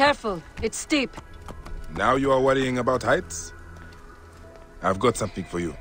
Careful, it's steep. Now you are worrying about heights? I've got something for you.